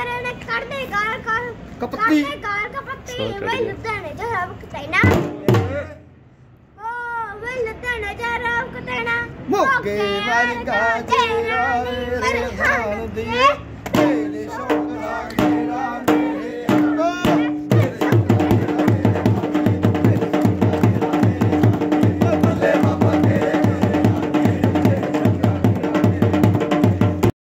ਦਾ ਰੋਗ ਬਰੇਣੇ ਕੱਢਦੇ ਗਾਲ ਕਰ ਕਪੱਤੀ। ਕੱਢਦੇ ਗਾਲ ਕਪੱਤੀ। ਸੌ ਚੜ੍ਹ ਬਈ ਗਿਆ। ਲੁਧਿਆਣੇ ਦਾ ਰੋਗ ਕਤੈਨਾ ਓ ਬਈ ਲੁਧਿਆਣੇ ਦਾ ਰੋਗ ਕਤੈਨਾ ਮੋਕੇ ਵਰਗਾ ਤੇਰਾ ਰੇ ਹਾਲ ਦੀ। ਏ ਤੇਰੇ ਸੋਹਣੇ